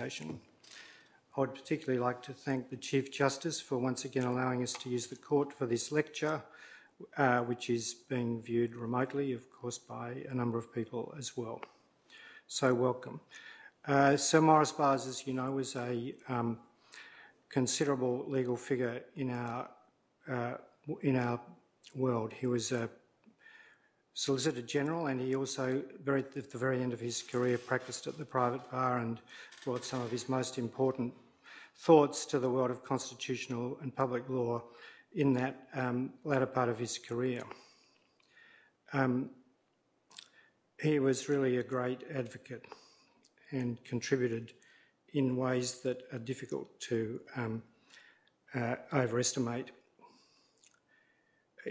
I would particularly like to thank the Chief Justice for once again allowing us to use the court for this lecture, uh, which is being viewed remotely, of course, by a number of people as well. So, welcome. Uh, Sir Maurice Byers, as you know, was a um, considerable legal figure in our uh, in our world. He was a Solicitor General, and he also, very, at the very end of his career, practiced at the private bar and brought some of his most important thoughts to the world of constitutional and public law in that um, latter part of his career. Um, he was really a great advocate and contributed in ways that are difficult to um, uh, overestimate.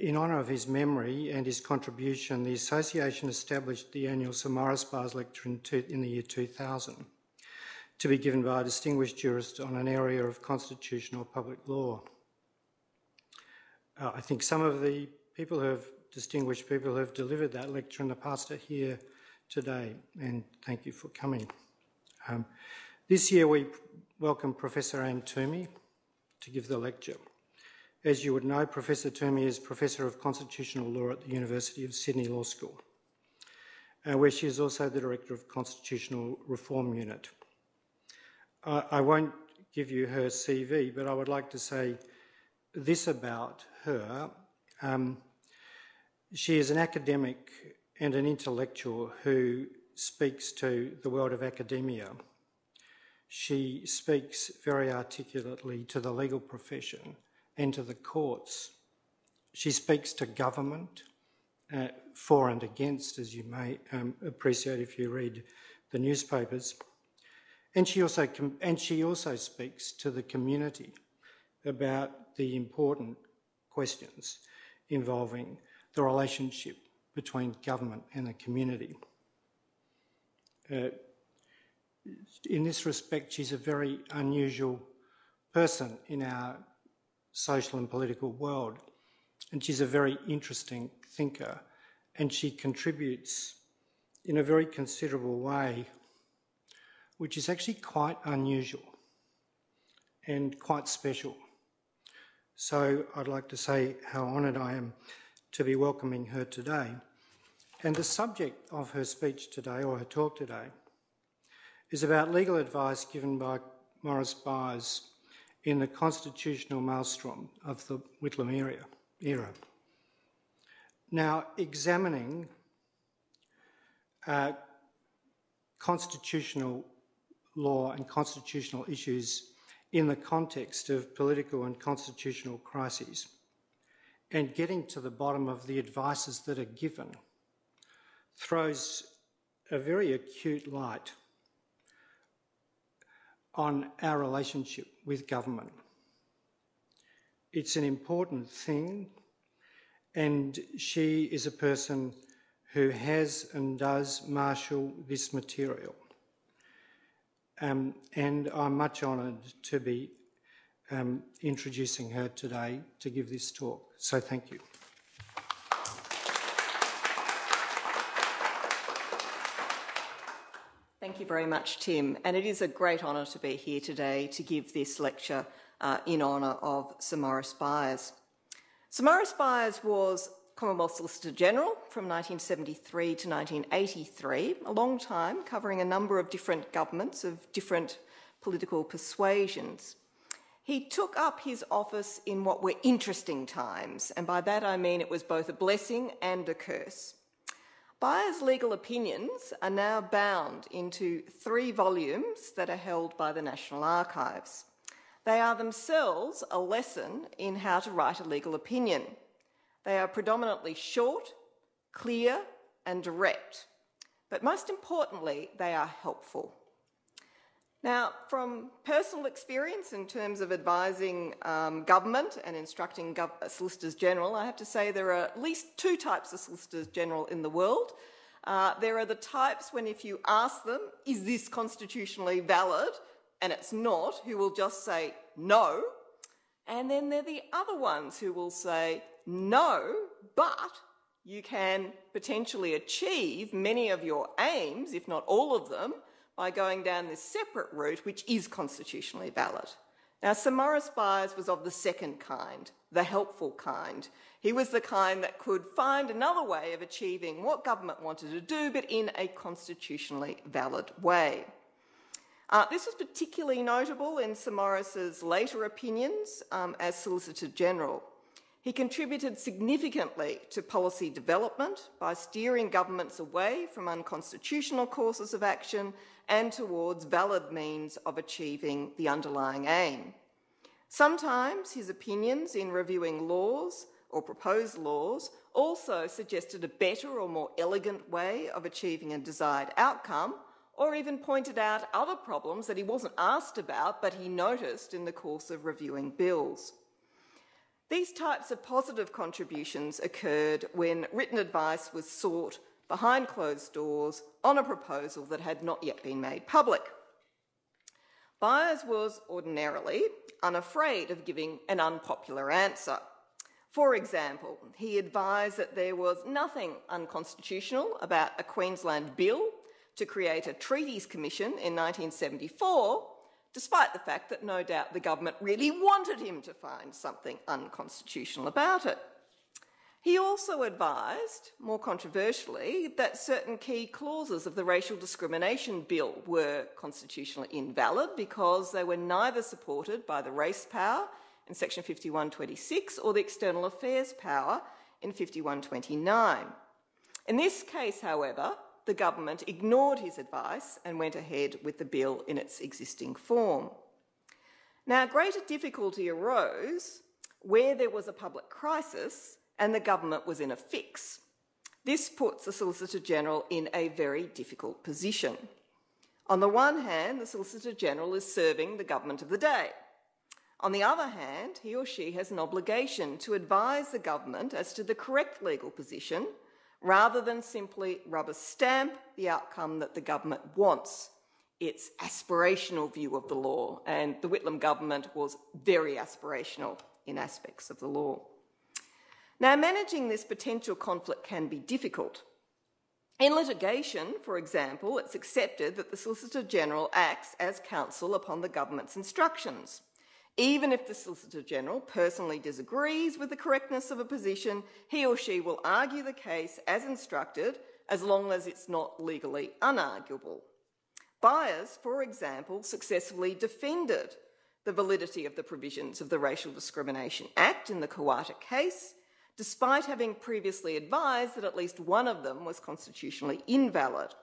In honour of his memory and his contribution, the Association established the annual Maurice Byers Lecture in, two, in the year 2000 to be given by a distinguished jurist on an area of constitutional public law. Uh, I think some of the people who have distinguished people who have delivered that lecture in the past are here today, and thank you for coming. Um, this year we welcome Professor Anne Twomey to give the lecture. As you would know, Professor Twomey is Professor of Constitutional Law at the University of Sydney Law School, uh, where she is also the Director of Constitutional Reform Unit. I, I won't give you her CV, but I would like to say this about her. Um, she is an academic and an intellectual who speaks to the world of academia. She speaks very articulately to the legal profession and to the courts. She speaks to government uh, for and against, as you may um, appreciate if you read the newspapers. And she also and she also speaks to the community about the important questions involving the relationship between government and the community. Uh, in this respect, she's a very unusual person in our social and political world, and she's a very interesting thinker, and she contributes in a very considerable way which is actually quite unusual and quite special. So I'd like to say how honoured I am to be welcoming her today. And the subject of her speech today, or her talk today, is about legal advice given by Maurice Byers in the constitutional maelstrom of the Whitlam era. era. Now, examining uh, constitutional law and constitutional issues in the context of political and constitutional crises and getting to the bottom of the advices that are given throws a very acute light on our relationship with government. It's an important thing, and she is a person who has and does marshal this material. Um, and I'm much honoured to be um, introducing her today to give this talk. So thank you. Thank you very much, Tim. And it is a great honour to be here today to give this lecture uh, in honour of Maurice Byers. Sir Byers was Commonwealth Solicitor General from 1973 to 1983, a long time covering a number of different governments of different political persuasions. He took up his office in what were interesting times, and by that I mean it was both a blessing and a curse. Byers' legal opinions are now bound into three volumes that are held by the National Archives. They are themselves a lesson in how to write a legal opinion. They are predominantly short, clear, and direct. But most importantly, they are helpful. Now, from personal experience in terms of advising um, government and instructing gov- solicitors general, I have to say there are at least two types of solicitors general in the world. Uh, there are the types when, if you ask them, is this constitutionally valid, and it's not, who will just say no. And then there are the other ones who will say, no, but you can potentially achieve many of your aims, if not all of them, by going down this separate route, which is constitutionally valid. Now, Sir Maurice Byers was of the second kind, the helpful kind. He was the kind that could find another way of achieving what government wanted to do, but in a constitutionally valid way. Uh, this was particularly notable in Sir Maurice's later opinions um, as Solicitor General. He contributed significantly to policy development by steering governments away from unconstitutional courses of action and towards valid means of achieving the underlying aim. Sometimes his opinions in reviewing laws or proposed laws also suggested a better or more elegant way of achieving a desired outcome, or even pointed out other problems that he wasn't asked about but he noticed in the course of reviewing bills. These types of positive contributions occurred when written advice was sought behind closed doors on a proposal that had not yet been made public. Byers was ordinarily unafraid of giving an unpopular answer. For example, he advised that there was nothing unconstitutional about a Queensland bill to create a Treaties Commission in 1974 despite the fact that no doubt the government really wanted him to find something unconstitutional about it. He also advised, more controversially, that certain key clauses of the Racial Discrimination Bill were constitutionally invalid because they were neither supported by the race power in section 5126 or the external affairs power in 5129. In this case, however, the government ignored his advice and went ahead with the bill in its existing form. Now, greater difficulty arose where there was a public crisis and the government was in a fix. This puts the Solicitor General in a very difficult position. On the one hand, the Solicitor General is serving the government of the day. On the other hand, he or she has an obligation to advise the government as to the correct legal position rather than simply rubber stamp the outcome that the government wants. Its aspirational view of the law, and the Whitlam government was very aspirational in aspects of the law. Now, managing this potential conflict can be difficult. In litigation, for example, it's accepted that the Solicitor General acts as counsel upon the government's instructions. Even if the Solicitor General personally disagrees with the correctness of a position, he or she will argue the case as instructed as long as it's not legally unarguable. Byers, for example, successfully defended the validity of the provisions of the Racial Discrimination Act in the Koowarta case, despite having previously advised that at least one of them was constitutionally invalid.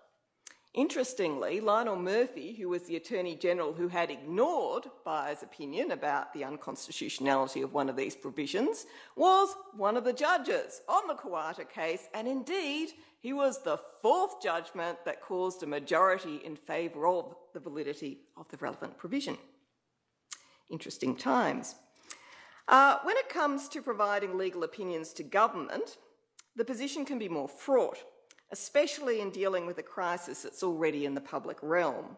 Interestingly, Lionel Murphy, who was the Attorney General who had ignored Byers' opinion about the unconstitutionality of one of these provisions, was one of the judges on the Koowarta case, and indeed, he was the fourth judgment that caused a majority in favour of the validity of the relevant provision. Interesting times. Uh, when it comes to providing legal opinions to government, the position can be more fraught especially in dealing with a crisis that's already in the public realm.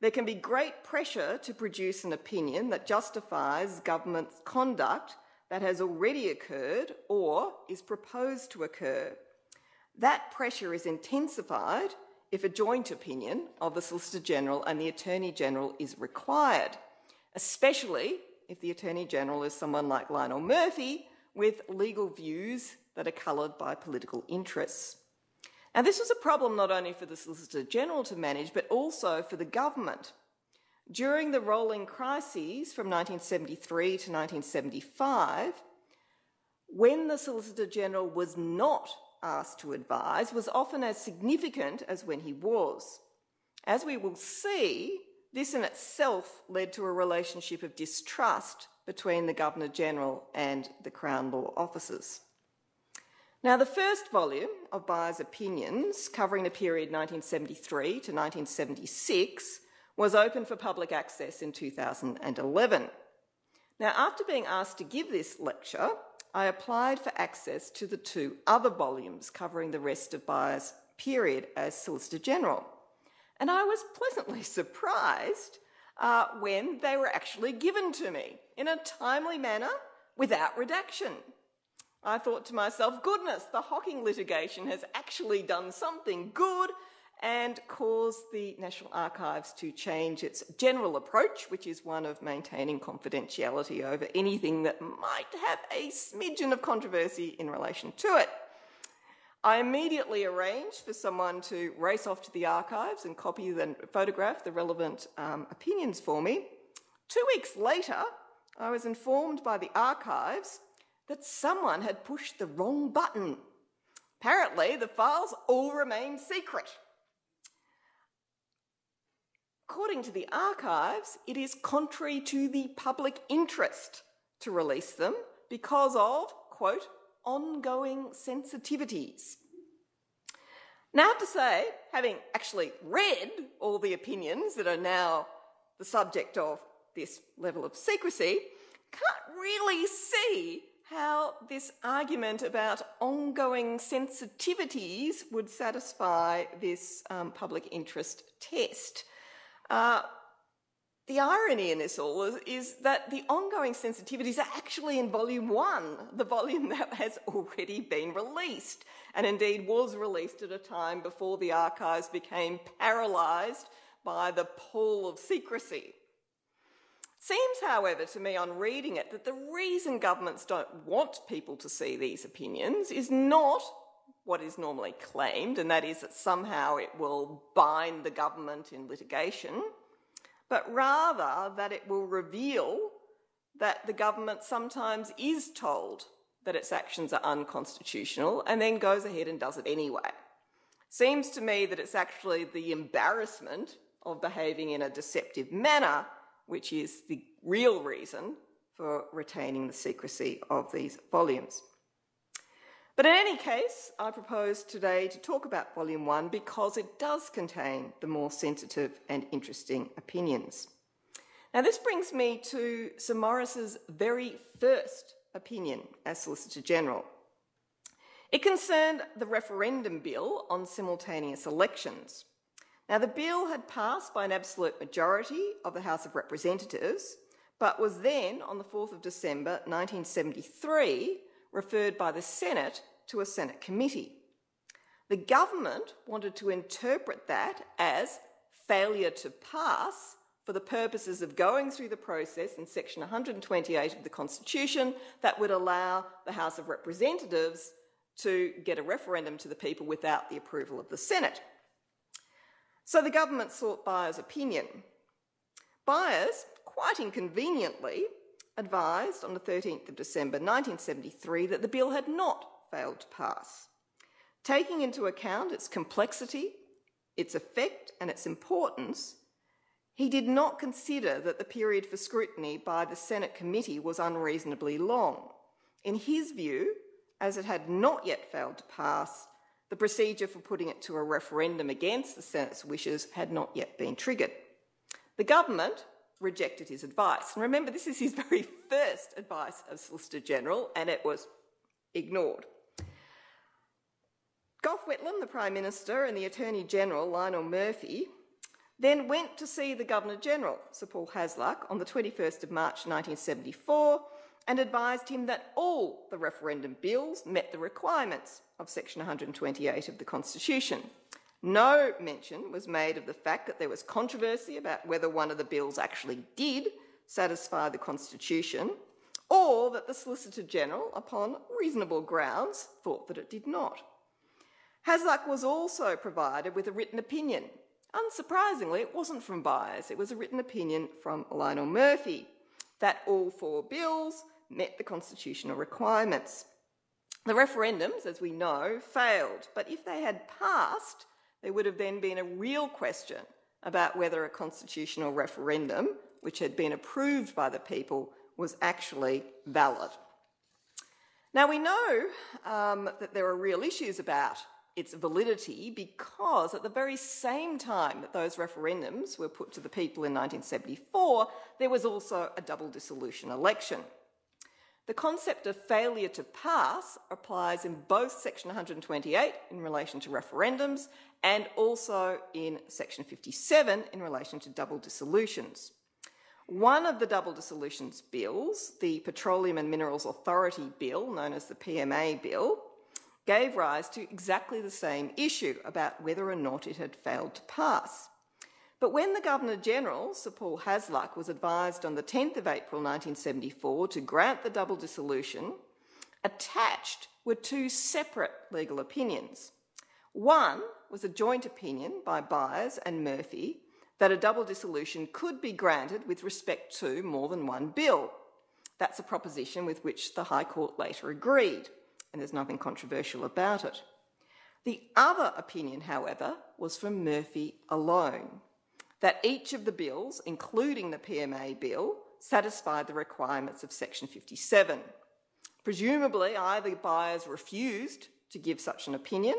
There can be great pressure to produce an opinion that justifies government's conduct that has already occurred or is proposed to occur. That pressure is intensified if a joint opinion of the Solicitor General and the Attorney General is required, especially if the Attorney General is someone like Lionel Murphy with legal views that are coloured by political interests. And this was a problem not only for the Solicitor General to manage, but also for the government. During the rolling crises from 1973 to 1975, when the Solicitor General was not asked to advise was often as significant as when he was. As we will see, this in itself led to a relationship of distrust between the Governor General and the Crown Law officers. Now, the first volume of Byers' opinions, covering the period 1973 to 1976, was open for public access in 2011. Now, after being asked to give this lecture, I applied for access to the two other volumes covering the rest of Byers' period as Solicitor General. And I was pleasantly surprised uh, when they were actually given to me in a timely manner without redaction. I thought to myself, goodness, the Hocking litigation has actually done something good and caused the National Archives to change its general approach, which is one of maintaining confidentiality over anything that might have a smidgen of controversy in relation to it. I immediately arranged for someone to race off to the archives and copy and photograph the relevant um, opinions for me. Two weeks later, I was informed by the archives that someone had pushed the wrong button. Apparently, the files all remain secret. According to the archives, it is contrary to the public interest to release them because of, quote, ongoing sensitivities. Now, I have to say, having actually read all the opinions that are now the subject of this level of secrecy, can't really see how this argument about ongoing sensitivities would satisfy this um, public interest test. Uh, the irony in this all is, is, that the ongoing sensitivities are actually in volume one, the volume that has already been released, and indeed was released at a time before the archives became paralysed by the pull of secrecy. Seems, however, to me on reading it, that the reason governments don't want people to see these opinions is not what is normally claimed, and that is that somehow it will bind the government in litigation, but rather that it will reveal that the government sometimes is told that its actions are unconstitutional and then goes ahead and does it anyway. Seems to me that it's actually the embarrassment of behaving in a deceptive manner which is the real reason for retaining the secrecy of these volumes. But in any case, I propose today to talk about Volume 1 because it does contain the more sensitive and interesting opinions. Now, this brings me to Sir Maurice's very first opinion as Solicitor General. It concerned the referendum bill on simultaneous elections. Now, the bill had passed by an absolute majority of the House of Representatives, but was then, on the 4th of December 1973, referred by the Senate to a Senate committee. The government wanted to interpret that as failure to pass for the purposes of going through the process in section 128 of the Constitution that would allow the House of Representatives to get a referendum to the people without the approval of the Senate. So the government sought Byers' opinion. Byers, quite inconveniently, advised on the 13th of December 1973 that the bill had not failed to pass. Taking into account its complexity, its effect, and its importance, he did not consider that the period for scrutiny by the Senate committee was unreasonably long. In his view, as it had not yet failed to pass, the procedure for putting it to a referendum against the Senate's wishes had not yet been triggered. The government rejected his advice. And remember, this is his very first advice as Solicitor General, and it was ignored. Gough Whitlam, the Prime Minister, and the Attorney General, Lionel Murphy, then went to see the Governor General, Sir Paul Hasluck, on the 21st of March 1974 and advised him that all the referendum bills met the requirements of Section 128 of the Constitution. No mention was made of the fact that there was controversy about whether one of the bills actually did satisfy the Constitution, or that the Solicitor General, upon reasonable grounds, thought that it did not. Hasluck was also provided with a written opinion. Unsurprisingly, it wasn't from Byers, it was a written opinion from Lionel Murphy that all four bills met the constitutional requirements. The referendums, as we know, failed, but if they had passed, there would have then been a real question about whether a constitutional referendum, which had been approved by the people, was actually valid. Now, we know um, that there are real issues about its validity because at the very same time that those referendums were put to the people in 1974, there was also a double dissolution election. The concept of failure to pass applies in both Section 128 in relation to referendums and also in Section 57 in relation to double dissolutions. One of the double dissolutions bills, the Petroleum and Minerals Authority Bill, known as the PMA Bill, gave rise to exactly the same issue about whether or not it had failed to pass. But when the Governor General, Sir Paul Hasluck, was advised on the 10th of April 1974 to grant the double dissolution, attached were two separate legal opinions. One was a joint opinion by Byers and Murphy that a double dissolution could be granted with respect to more than one bill. That's a proposition with which the High Court later agreed, and there's nothing controversial about it. The other opinion, however, was from Murphy alone that each of the bills, including the PMA bill, satisfied the requirements of Section 57. Presumably, either Byers refused to give such an opinion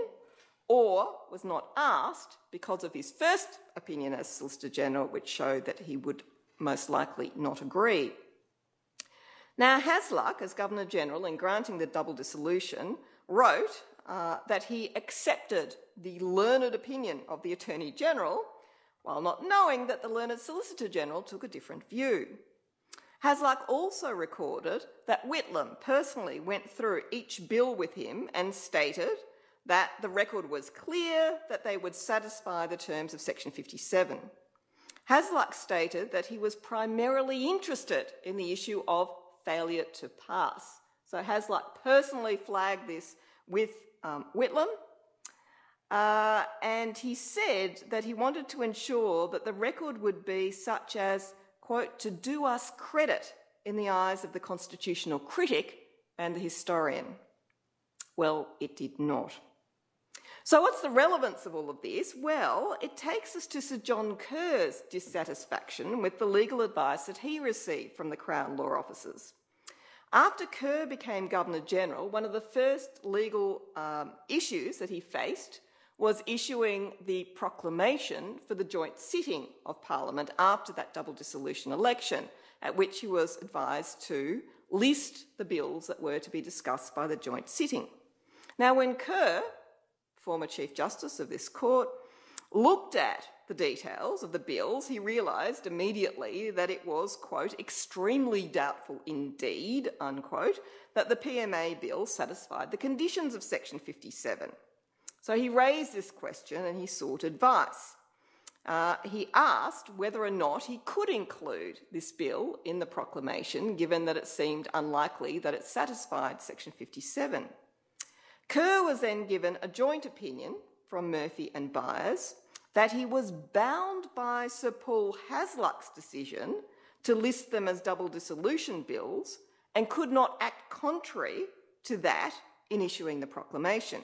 or was not asked because of his first opinion as Solicitor General, which showed that he would most likely not agree. Now, Hasluck, as Governor General, in granting the double dissolution, wrote uh, that he accepted the learned opinion of the Attorney General while not knowing that the learned Solicitor General took a different view. Hasluck also recorded that Whitlam personally went through each bill with him and stated that the record was clear that they would satisfy the terms of Section 57. Hasluck stated that he was primarily interested in the issue of failure to pass. So Hasluck personally flagged this with um, Whitlam, uh, and he said that he wanted to ensure that the record would be such as, quote, to do us credit in the eyes of the constitutional critic and the historian. Well, it did not. So, what's the relevance of all of this? Well, it takes us to Sir John Kerr's dissatisfaction with the legal advice that he received from the Crown law officers. After Kerr became Governor General, one of the first legal um, issues that he faced was issuing the proclamation for the joint sitting of Parliament after that double dissolution election, at which he was advised to list the bills that were to be discussed by the joint sitting. Now, when Kerr, former Chief Justice of this court, looked at the details of the bills, he realised immediately that it was, quote, extremely doubtful indeed, unquote, that the PMA bill satisfied the conditions of Section 57. So he raised this question and he sought advice. Uh, he asked whether or not he could include this bill in the proclamation, given that it seemed unlikely that it satisfied Section 57. Kerr was then given a joint opinion from Murphy and Byers that he was bound by Sir Paul Hasluck's decision to list them as double dissolution bills and could not act contrary to that in issuing the proclamation.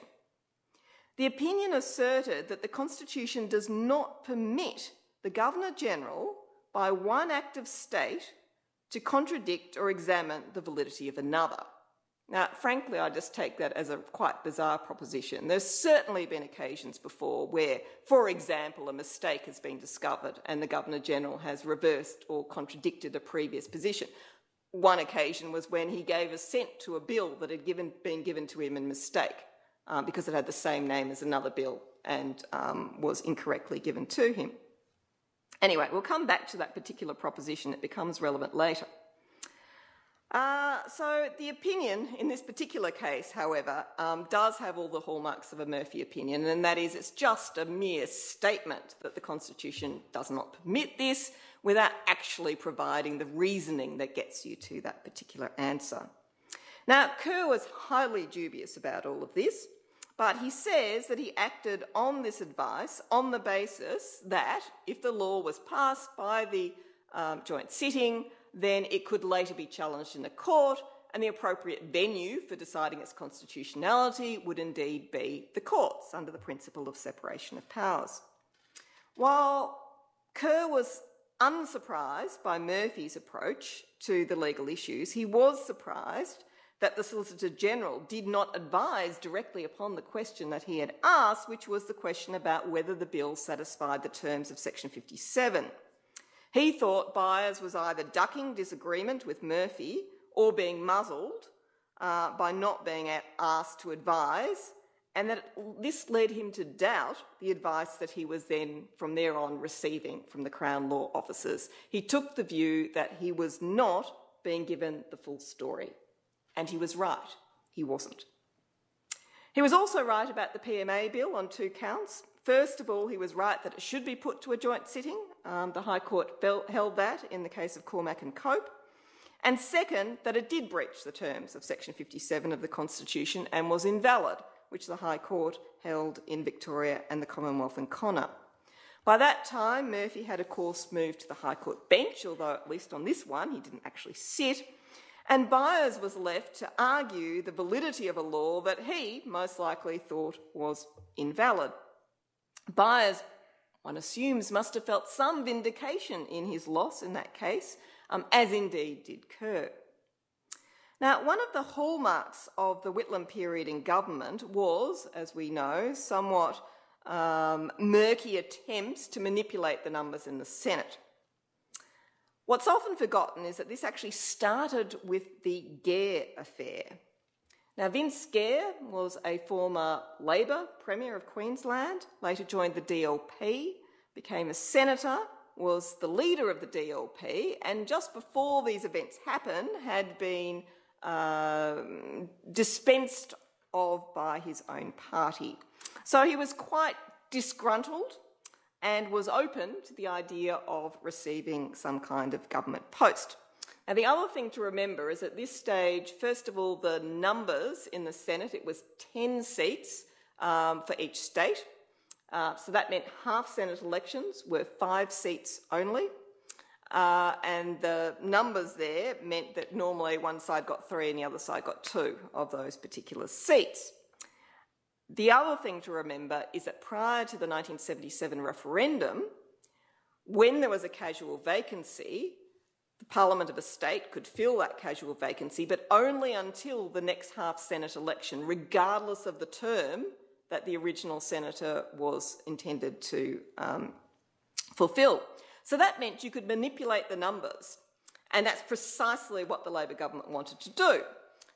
The opinion asserted that the Constitution does not permit the Governor General, by one act of state, to contradict or examine the validity of another. Now, frankly, I just take that as a quite bizarre proposition. There's certainly been occasions before where, for example, a mistake has been discovered and the Governor General has reversed or contradicted a previous position. One occasion was when he gave assent to a bill that had given, been given to him in mistake um, because it had the same name as another bill and um, was incorrectly given to him. Anyway, we'll come back to that particular proposition. It becomes relevant later. Uh, so, the opinion in this particular case, however, um, does have all the hallmarks of a Murphy opinion, and that is it's just a mere statement that the Constitution does not permit this without actually providing the reasoning that gets you to that particular answer. Now, Kerr was highly dubious about all of this. But he says that he acted on this advice on the basis that if the law was passed by the um, joint sitting, then it could later be challenged in the court, and the appropriate venue for deciding its constitutionality would indeed be the courts under the principle of separation of powers. While Kerr was unsurprised by Murphy's approach to the legal issues, he was surprised that the Solicitor General did not advise directly upon the question that he had asked, which was the question about whether the bill satisfied the terms of Section 57. He thought Byers was either ducking disagreement with Murphy or being muzzled uh, by not being asked to advise, and that this led him to doubt the advice that he was then, from there on, receiving from the Crown law officers. He took the view that he was not being given the full story. And he was right, he wasn't. He was also right about the PMA bill on two counts. First of all, he was right that it should be put to a joint sitting. Um, the High Court held that in the case of Cormack and Cope. And second, that it did breach the terms of Section 57 of the Constitution and was invalid, which the High Court held in Victoria and the Commonwealth and Connor. By that time, Murphy had, of course, moved to the High Court bench, although at least on this one he didn't actually sit. And Byers was left to argue the validity of a law that he most likely thought was invalid. Byers, one assumes, must have felt some vindication in his loss in that case, um, as indeed did Kerr. Now, one of the hallmarks of the Whitlam period in government was, as we know, somewhat um, murky attempts to manipulate the numbers in the Senate. What's often forgotten is that this actually started with the Gair affair. Now, Vince Gair was a former Labor Premier of Queensland, later joined the DLP, became a senator, was the leader of the DLP, and just before these events happened, had been um, dispensed of by his own party. So he was quite disgruntled and was open to the idea of receiving some kind of government post. Now, the other thing to remember is at this stage, first of all, the numbers in the Senate, it was 10 seats um, for each state. Uh, so that meant half Senate elections were five seats only. Uh, and the numbers there meant that normally one side got three and the other side got two of those particular seats. The other thing to remember is that prior to the 1977 referendum, when there was a casual vacancy, the Parliament of a state could fill that casual vacancy, but only until the next half Senate election, regardless of the term that the original senator was intended to um, fulfill. So that meant you could manipulate the numbers, and that's precisely what the Labor government wanted to do.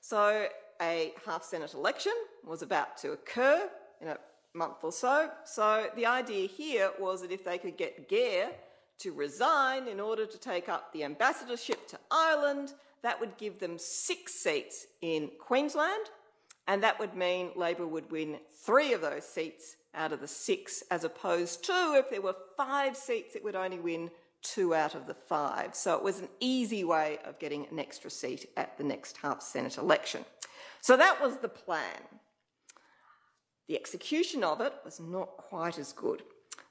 So a half Senate election was about to occur in a month or so. So the idea here was that if they could get Gair to resign in order to take up the ambassadorship to Ireland, that would give them six seats in Queensland, and that would mean Labor would win three of those seats out of the six, as opposed to if there were five seats, it would only win two out of the five. So it was an easy way of getting an extra seat at the next half Senate election. So that was the plan. The execution of it was not quite as good.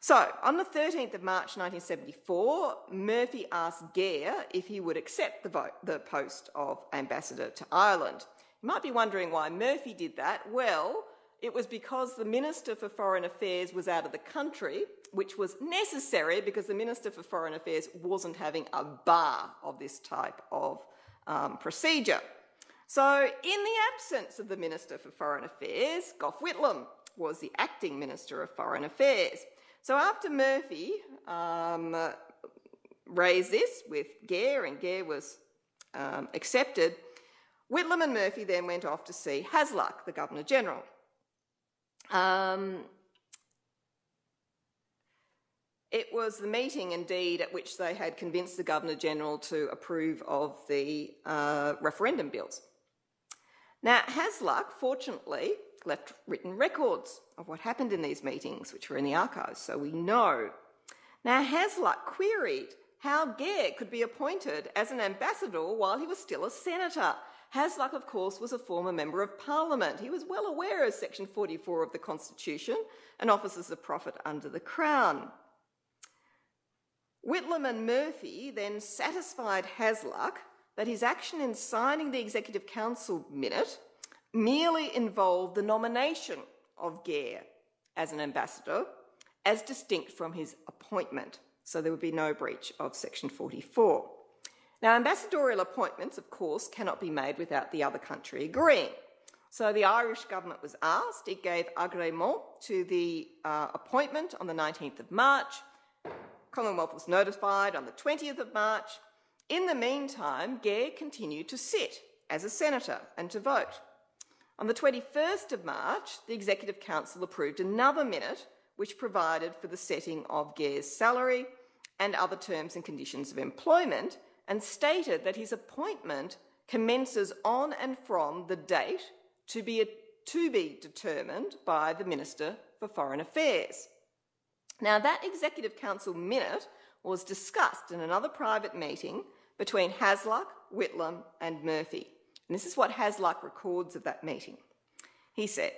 So, on the 13th of March 1974, Murphy asked Gair if he would accept the, vote, the post of ambassador to Ireland. You might be wondering why Murphy did that. Well, it was because the Minister for Foreign Affairs was out of the country, which was necessary because the Minister for Foreign Affairs wasn't having a bar of this type of um, procedure. So, in the absence of the Minister for Foreign Affairs, Gough Whitlam was the acting Minister of Foreign Affairs. So, after Murphy um, raised this with Gair and Gair was um, accepted, Whitlam and Murphy then went off to see Hasluck, the Governor General. Um, it was the meeting, indeed, at which they had convinced the Governor General to approve of the uh, referendum bills. Now, Hasluck, fortunately, left written records of what happened in these meetings, which are in the archives, so we know. Now, Hasluck queried how Gair could be appointed as an ambassador while he was still a senator. Hasluck, of course, was a former member of parliament. He was well aware of section 44 of the Constitution and offices of profit under the Crown. Whitlam and Murphy then satisfied Hasluck that his action in signing the Executive Council minute merely involved the nomination of Gair as an ambassador, as distinct from his appointment. So there would be no breach of Section 44. Now, ambassadorial appointments, of course, cannot be made without the other country agreeing. So the Irish government was asked, it gave agrément to the uh, appointment on the 19th of March. Commonwealth was notified on the 20th of March, in the meantime, Gair continued to sit as a senator and to vote. On the 21st of March, the Executive Council approved another minute which provided for the setting of Gair's salary and other terms and conditions of employment and stated that his appointment commences on and from the date to be, to be determined by the Minister for Foreign Affairs. Now, that Executive Council minute was discussed in another private meeting between Hasluck, Whitlam, and Murphy. And this is what Hasluck records of that meeting. He said,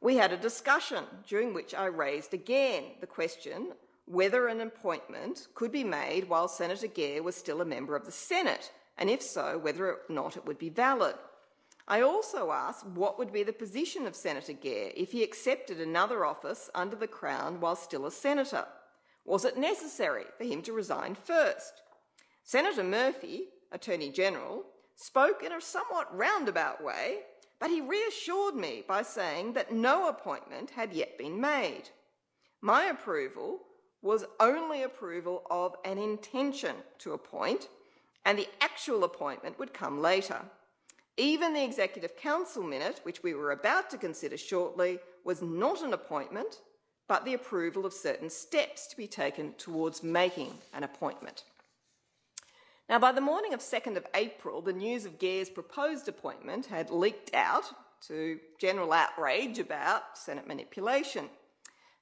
We had a discussion during which I raised again the question whether an appointment could be made while Senator Gair was still a member of the Senate, and if so, whether or not it would be valid. I also asked what would be the position of Senator Gair if he accepted another office under the Crown while still a senator. Was it necessary for him to resign first? Senator Murphy, Attorney General, spoke in a somewhat roundabout way, but he reassured me by saying that no appointment had yet been made. My approval was only approval of an intention to appoint, and the actual appointment would come later. Even the Executive Council minute, which we were about to consider shortly, was not an appointment, but the approval of certain steps to be taken towards making an appointment. Now, by the morning of 2nd of April, the news of Gair's proposed appointment had leaked out to general outrage about Senate manipulation.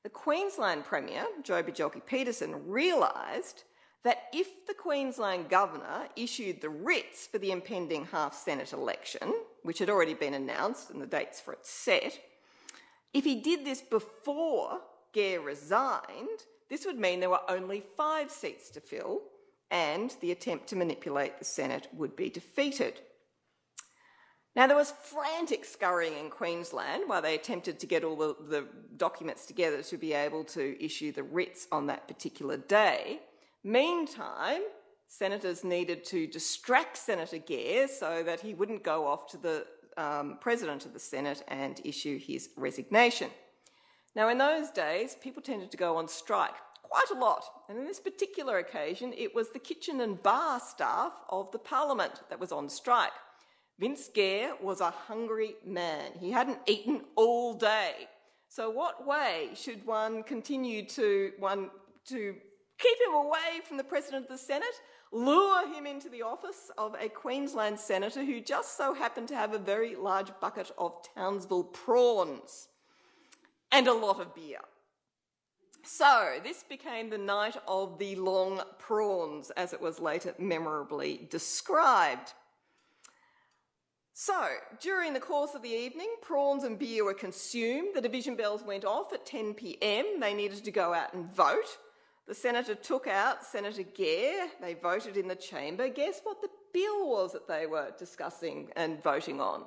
The Queensland Premier, Joh Bjelke-Petersen, realised that if the Queensland Governor issued the writs for the impending half Senate election, which had already been announced and the dates for it set, if he did this before Gair resigned, this would mean there were only five seats to fill and the attempt to manipulate the Senate would be defeated. Now, there was frantic scurrying in Queensland while they attempted to get all the, the, documents together to be able to issue the writs on that particular day. Meantime, senators needed to distract Senator Gair so that he wouldn't go off to the um, president of the Senate and issue his resignation. Now, in those days, people tended to go on strike quite a lot. And in this particular occasion, it was the kitchen and bar staff of the Parliament that was on strike. Vince Gair was a hungry man. He hadn't eaten all day. So, what way should one continue to one to keep him away from the President of the Senate? Lure him into the office of a Queensland senator who just so happened to have a very large bucket of Townsville prawns and a lot of beer. So, this became the night of the long prawns, as it was later memorably described. So, during the course of the evening, prawns and beer were consumed. The division bells went off at 10 pm. They needed to go out and vote. The senator took out Senator Gair. They voted in the chamber. Guess what the bill was that they were discussing and voting on?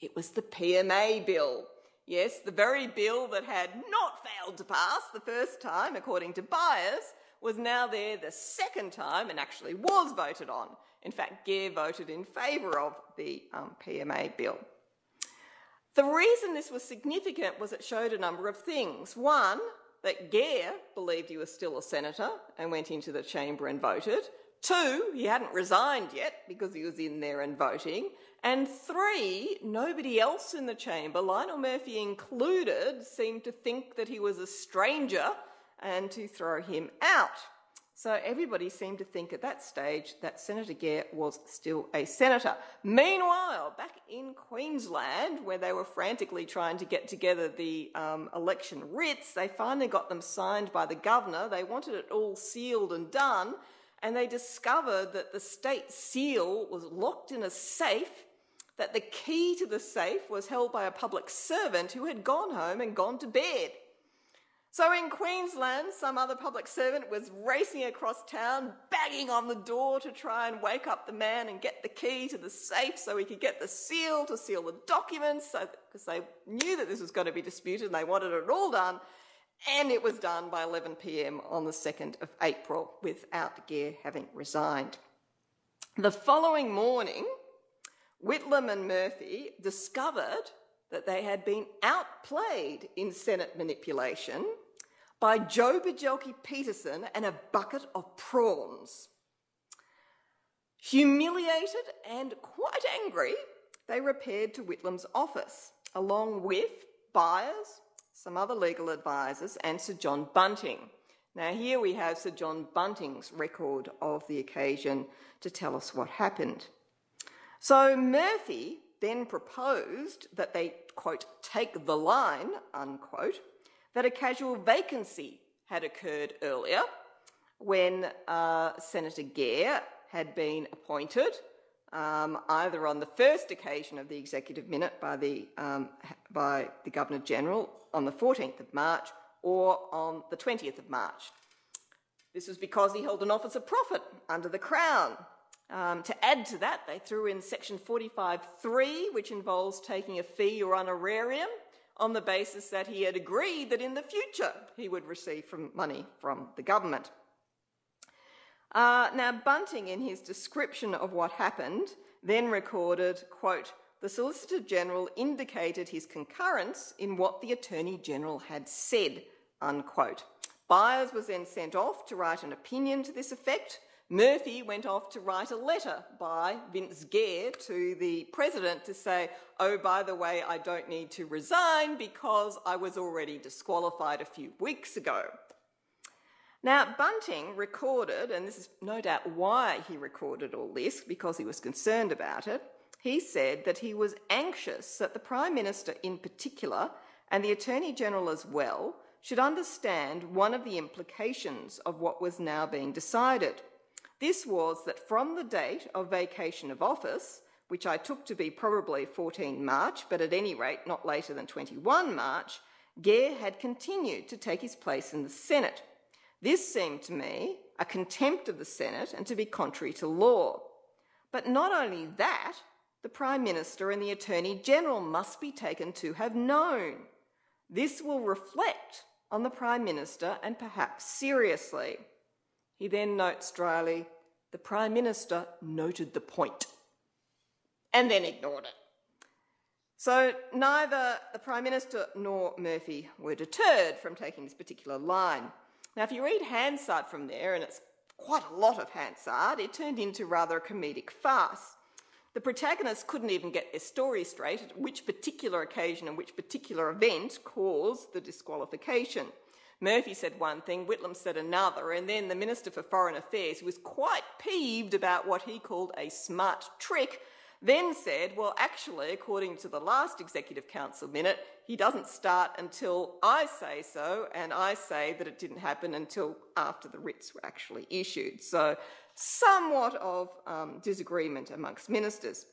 It was the PMA bill. Yes, the very bill that had not failed to pass the first time, according to Byers, was now there the second time and actually was voted on. In fact, Gair voted in favour of the um, PMA bill. The reason this was significant was it showed a number of things. One, that Gair believed he was still a senator and went into the chamber and voted. Two, he hadn't resigned yet because he was in there and voting. And three, nobody else in the chamber, Lionel Murphy included, seemed to think that he was a stranger and to throw him out. So everybody seemed to think at that stage that Senator Gair was still a senator. Meanwhile, back in Queensland, where they were frantically trying to get together the um, election writs, they finally got them signed by the governor. They wanted it all sealed and done, and they discovered that the state seal was locked in a safe, that the key to the safe was held by a public servant who had gone home and gone to bed. So in Queensland, some other public servant was racing across town, banging on the door to try and wake up the man and get the key to the safe so he could get the seal to seal the documents, because so, they knew that this was going to be disputed and they wanted it all done. And it was done by 11 pm on the 2nd of April without Gair having resigned. The following morning, Whitlam and Murphy discovered that they had been outplayed in Senate manipulation by Joh Bjelke-Petersen and a bucket of prawns. Humiliated and quite angry, they repaired to Whitlam's office, along with Byers, some other legal advisers, and Sir John Bunting. Now, here we have Sir John Bunting's record of the occasion to tell us what happened. So, Murphy then proposed that they quote, take the line, unquote, that a casual vacancy had occurred earlier when uh, Senator Gair had been appointed, um, either on the first occasion of the executive minute by the, um, by the Governor General on the 14th of March or on the 20th of March. This was because he held an office of profit under the Crown. Um, to add to that, they threw in section 45.3, which involves taking a fee or honorarium on the basis that he had agreed that in the future he would receive from money from the government. Uh, now, Bunting, in his description of what happened, then recorded, quote, the Solicitor General indicated his concurrence in what the Attorney General had said, unquote. Byers was then sent off to write an opinion to this effect. Murphy went off to write a letter by Vince Gair to the President to say, oh, by the way, I don't need to resign because I was already disqualified a few weeks ago. Now, Bunting recorded, and this is no doubt why he recorded all this, because he was concerned about it. He said that he was anxious that the Prime Minister in particular, and the Attorney General as well, should understand one of the implications of what was now being decided. This was that from the date of vacation of office, which I took to be probably 14 March, but at any rate not later than 21 March, Gair had continued to take his place in the Senate. This seemed to me a contempt of the Senate and to be contrary to law. But not only that, the Prime Minister and the Attorney General must be taken to have known. This will reflect on the Prime Minister and perhaps seriously. He then notes dryly, the Prime Minister noted the point and then ignored it. So neither the Prime Minister nor Murphy were deterred from taking this particular line. Now, if you read Hansard from there, and it's quite a lot of Hansard, it turned into rather a comedic farce. The protagonists couldn't even get their story straight at which particular occasion and which particular event caused the disqualification. Murphy said one thing, Whitlam said another, and then the Minister for Foreign Affairs, was quite peeved about what he called a smart trick, then said, well, actually, according to the last Executive Council minute, he doesn't start until I say so, and I say that it didn't happen until after the writs were actually issued. So somewhat of um, disagreement amongst ministers.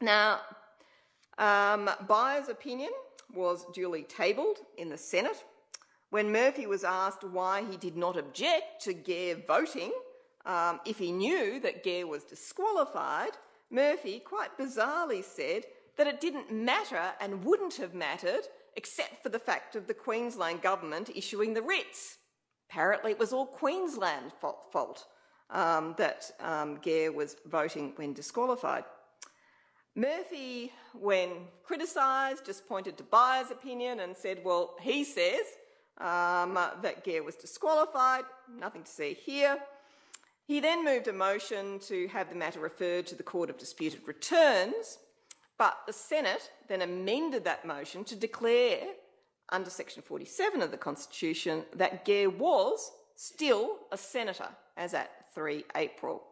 Now, um, Byers' opinion was duly tabled in the Senate. When Murphy was asked why he did not object to Gair voting um, if he knew that Gair was disqualified, Murphy quite bizarrely said that it didn't matter and wouldn't have mattered except for the fact of the Queensland government issuing the writs. Apparently, it was all Queensland fault um, that um, Gair was voting when disqualified. Murphy, when criticised, just pointed to Byers' opinion and said, well, he says um, that Gair was disqualified, nothing to see here. He then moved a motion to have the matter referred to the Court of Disputed Returns, but the Senate then amended that motion to declare, under Section 47 of the Constitution, that Gair was still a senator as at 3 April.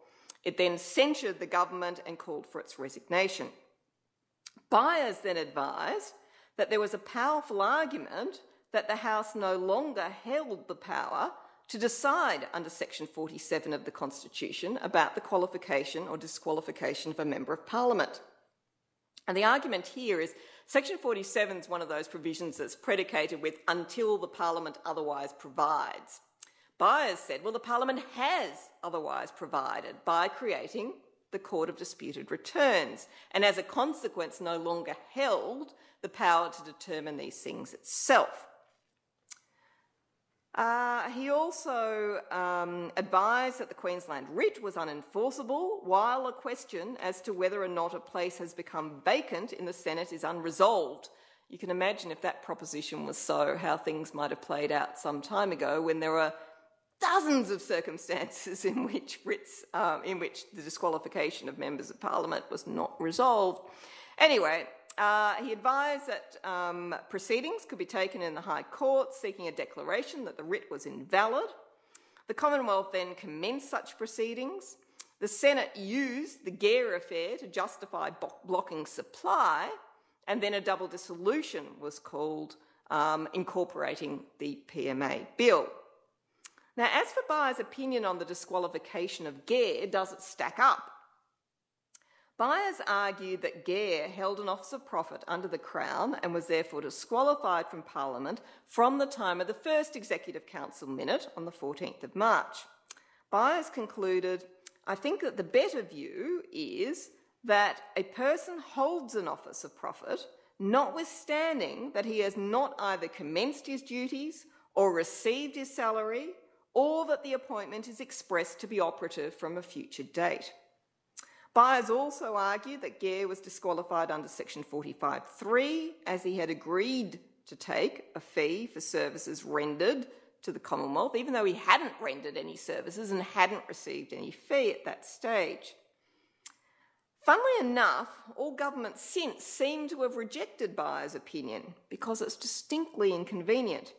It then censured the government and called for its resignation. Byers then advised that there was a powerful argument that the House no longer held the power to decide under Section 47 of the Constitution about the qualification or disqualification of a Member of Parliament. And the argument here is Section 47 is one of those provisions that's predicated with until the Parliament otherwise provides. Byers said, well, the Parliament has otherwise provided by creating the Court of Disputed Returns, and as a consequence, no longer held the power to determine these things itself. Uh, he also um, advised that the Queensland writ was unenforceable, while a question as to whether or not a place has become vacant in the Senate is unresolved. You can imagine if that proposition was so, how things might have played out some time ago when there were dozens of circumstances in which writs, um, in which the disqualification of members of parliament was not resolved. Anyway, uh, he advised that um, proceedings could be taken in the High Court seeking a declaration that the writ was invalid. The Commonwealth then commenced such proceedings. The Senate used the Gair affair to justify blocking supply, and then a double dissolution was called, um, incorporating the PMA bill. Now, as for Byers' opinion on the disqualification of Gair, does it stack up? Byers argued that Gair held an office of profit under the Crown and was therefore disqualified from Parliament from the time of the first Executive Council minute on the 14th of March. Byers concluded, I think that the better view is that a person holds an office of profit notwithstanding that he has not either commenced his duties or received his salary or that the appointment is expressed to be operative from a future date. Byers also argued that Gair was disqualified under section 45.3 as he had agreed to take a fee for services rendered to the Commonwealth, even though he hadn't rendered any services and hadn't received any fee at that stage. Funnily enough, all governments since seem to have rejected Byers' opinion because it's distinctly inconvenient.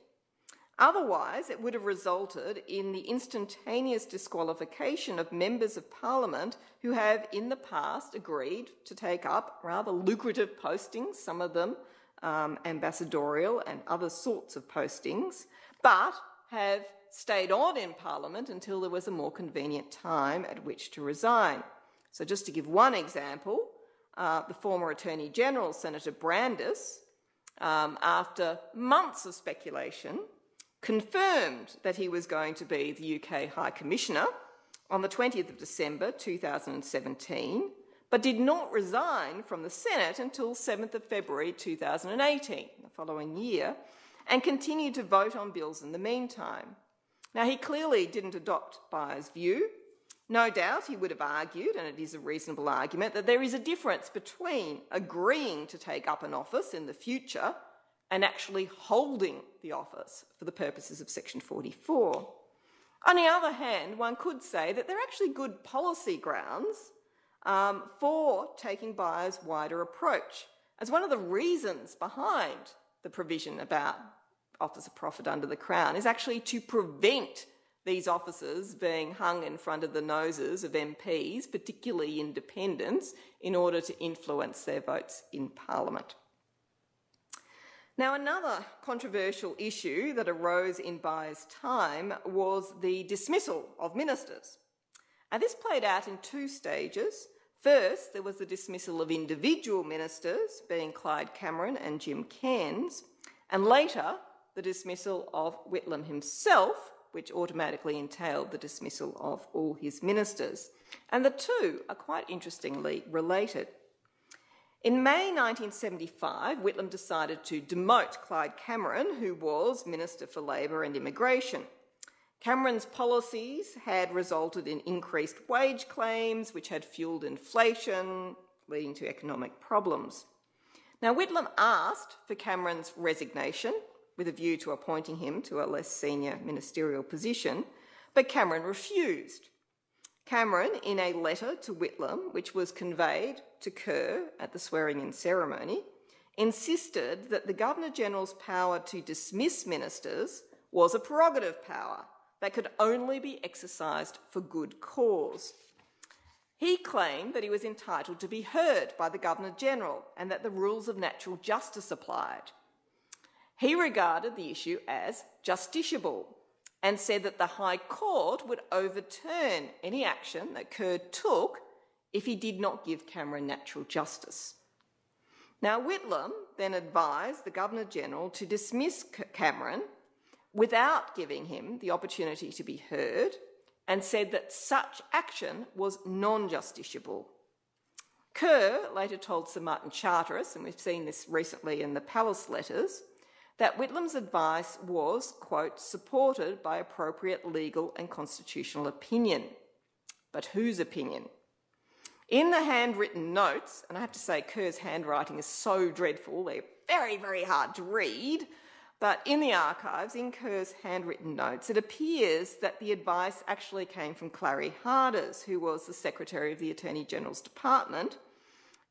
Otherwise, it would have resulted in the instantaneous disqualification of members of parliament who have in the past agreed to take up rather lucrative postings, some of them um, ambassadorial and other sorts of postings, but have stayed on in parliament until there was a more convenient time at which to resign. So, just to give one example, uh, the former Attorney General, Senator Brandis, um, after months of speculation, confirmed that he was going to be the UK High Commissioner on the 20th of December 2017, but did not resign from the Senate until 7th of February 2018, the following year, and continued to vote on bills in the meantime. Now, he clearly didn't adopt Byers' view. No doubt he would have argued, and it is a reasonable argument, that there is a difference between agreeing to take up an office in the future and actually holding the office for the purposes of Section 44. On the other hand, one could say that there are actually good policy grounds um, for taking Byers' wider approach, as one of the reasons behind the provision about office of profit under the Crown is actually to prevent these officers being hung in front of the noses of MPs, particularly independents, in order to influence their votes in Parliament. Now, another controversial issue that arose in Byers' time was the dismissal of ministers. And this played out in two stages. First, there was the dismissal of individual ministers, being Clyde Cameron and Jim Cairns, and later, the dismissal of Whitlam himself, which automatically entailed the dismissal of all his ministers. And the two are quite interestingly related. In May 1975, Whitlam decided to demote Clyde Cameron, who was Minister for Labor and Immigration. Cameron's policies had resulted in increased wage claims, which had fueled inflation, leading to economic problems. Now, Whitlam asked for Cameron's resignation with a view to appointing him to a less senior ministerial position, but Cameron refused. Cameron, in a letter to Whitlam, which was conveyed to Kerr at the swearing in ceremony, insisted that the Governor General's power to dismiss ministers was a prerogative power that could only be exercised for good cause. He claimed that he was entitled to be heard by the Governor General and that the rules of natural justice applied. He regarded the issue as justiciable and said that the High Court would overturn any action that Kerr took if he did not give Cameron natural justice. Now, Whitlam then advised the Governor General to dismiss Cameron without giving him the opportunity to be heard and said that such action was non justiciable. Kerr later told Sir Martin Charteris, and we've seen this recently in the Palace letters, that Whitlam's advice was, quote, supported by appropriate legal and constitutional opinion. But whose opinion? In the handwritten notes, and I have to say Kerr's handwriting is so dreadful, they're very, very hard to read, but in the archives, in Kerr's handwritten notes, it appears that the advice actually came from Clarrie Harders, who was the Secretary of the Attorney General's Department,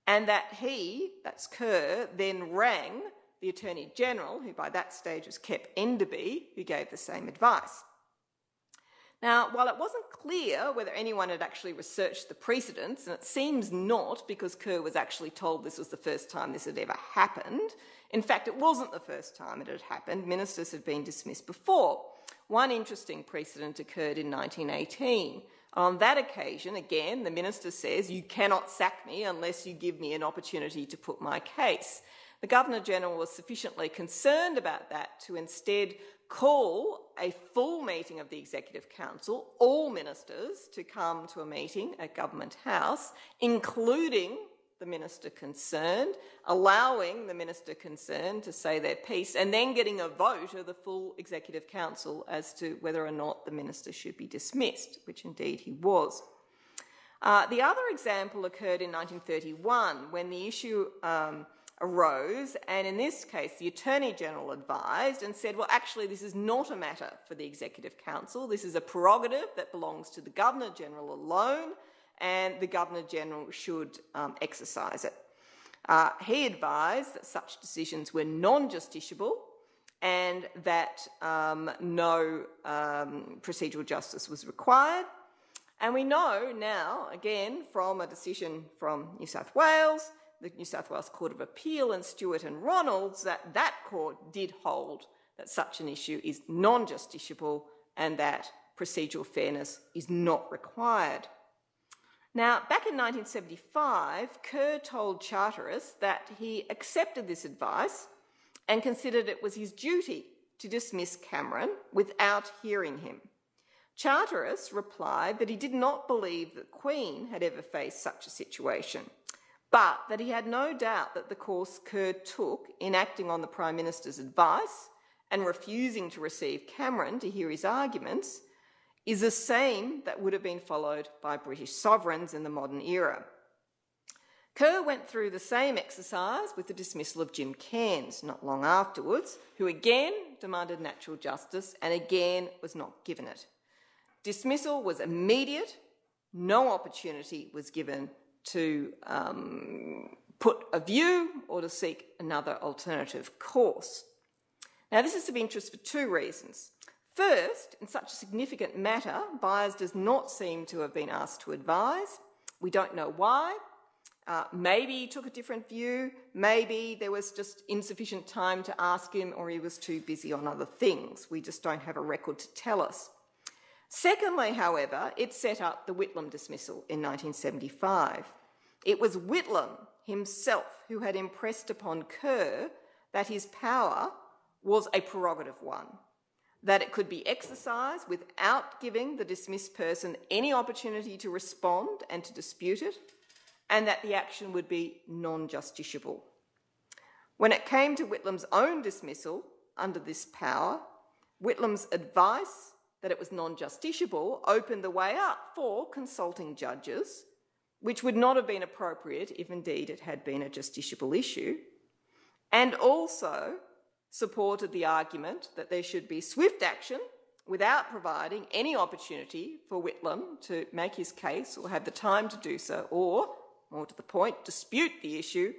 and that he, that's Kerr, then rang the Attorney General, who by that stage was Kep Enderby, who gave the same advice. Now, while it wasn't clear whether anyone had actually researched the precedents, and it seems not because Kerr was actually told this was the first time this had ever happened, in fact, it wasn't the first time it had happened. Ministers had been dismissed before. One interesting precedent occurred in 1918. On that occasion, again, the minister says, You cannot sack me unless you give me an opportunity to put my case. The Governor General was sufficiently concerned about that to instead call a full meeting of the Executive Council, all ministers to come to a meeting at Government House, including the minister concerned, allowing the minister concerned to say their piece, and then getting a vote of the full Executive Council as to whether or not the minister should be dismissed, which indeed he was. Uh, the other example occurred in 1931 when the issue um, arose, and in this case, the Attorney General advised and said, well, actually, this is not a matter for the Executive Council. This is a prerogative that belongs to the Governor General alone, and the Governor General should um, exercise it. Uh, he advised that such decisions were non justiciable and that um, no um, procedural justice was required. And we know now, again, from a decision from New South Wales, the New South Wales Court of Appeal and Stewart and Ronalds that that court did hold that such an issue is non justiciable and that procedural fairness is not required. Now, back in 1975, Kerr told Charteris that he accepted this advice and considered it was his duty to dismiss Cameron without hearing him. Charteris replied that he did not believe that Queen had ever faced such a situation but that he had no doubt that the course Kerr took in acting on the Prime Minister's advice and refusing to receive Cameron to hear his arguments is the same that would have been followed by British sovereigns in the modern era. Kerr went through the same exercise with the dismissal of Jim Cairns not long afterwards, who again demanded natural justice and again was not given it. Dismissal was immediate, no opportunity was given to um, put a view or to seek another alternative course. Now, this is of interest for two reasons. First, in such a significant matter, Byers does not seem to have been asked to advise. We don't know why. Uh, maybe he took a different view. Maybe there was just insufficient time to ask him, or he was too busy on other things. We just don't have a record to tell us. Secondly, however, it set up the Whitlam dismissal in 1975. It was Whitlam himself who had impressed upon Kerr that his power was a prerogative one, that it could be exercised without giving the dismissed person any opportunity to respond and to dispute it, and that the action would be non justiciable. When it came to Whitlam's own dismissal under this power, Whitlam's advice that it was non justiciable opened the way up for consulting judges which would not have been appropriate if indeed it had been a justiciable issue, and also supported the argument that there should be swift action without providing any opportunity for Whitlam to make his case or have the time to do so, or, more to the point, dispute the issue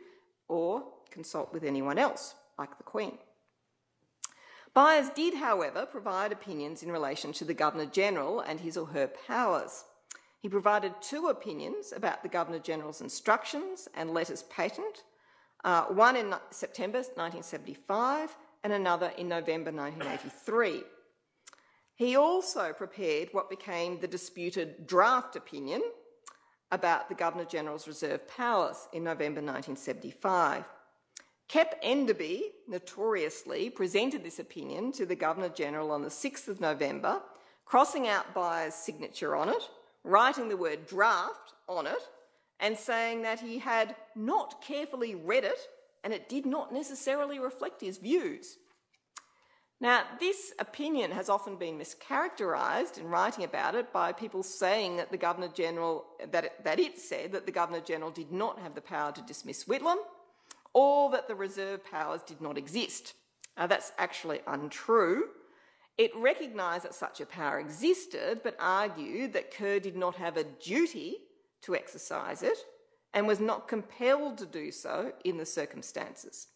or consult with anyone else, like the Queen. Byers did, however, provide opinions in relation to the Governor General and his or her powers. He provided two opinions about the Governor General's instructions and letters patent, uh, one in September 1975 and another in November 1983. He also prepared what became the disputed draft opinion about the Governor General's reserve powers in November 1975. Kep Enderby notoriously presented this opinion to the Governor General on the 6th of November, crossing out Byers' signature on it writing the word draft on it and saying that he had not carefully read it and it did not necessarily reflect his views. Now, this opinion has often been mischaracterised in writing about it by people saying that the Governor General, that it, that it said that the Governor General did not have the power to dismiss Whitlam or that the reserve powers did not exist. Now, that's actually untrue. It recognised that such a power existed, but argued that Kerr did not have a duty to exercise it and was not compelled to do so in the circumstances.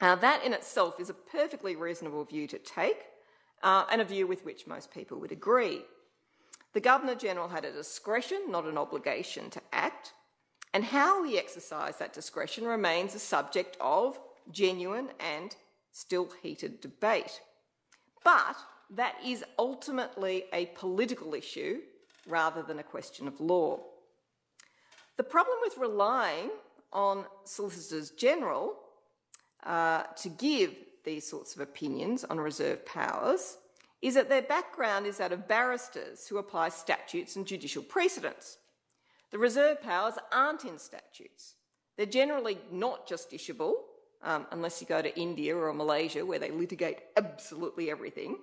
Now, that in itself is a perfectly reasonable view to take, uh, and a view with which most people would agree. The Governor General had a discretion, not an obligation, to act, and how we exercise that discretion remains a subject of genuine and still heated debate. But that is ultimately a political issue rather than a question of law. The problem with relying on solicitors general uh, to give these sorts of opinions on reserve powers is that their background is that of barristers who apply statutes and judicial precedents. The reserve powers aren't in statutes. They're generally not justiciable, um, unless you go to India or Malaysia where they litigate absolutely everything.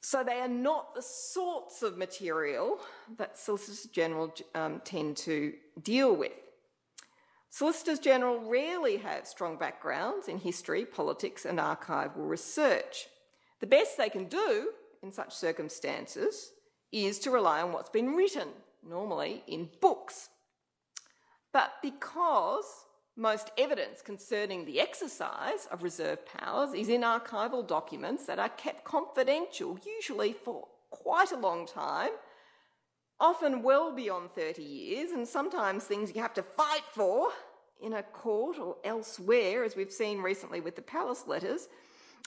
So they are not the sorts of material that Solicitors General um, tend to deal with. Solicitors General rarely have strong backgrounds in history, politics, and archival research. The best they can do in such circumstances is to rely on what's been written, normally in books. But because most evidence concerning the exercise of reserve powers is in archival documents that are kept confidential, usually for quite a long time, often well beyond 30 years, and sometimes things you have to fight for in a court or elsewhere, as we've seen recently with the palace letters,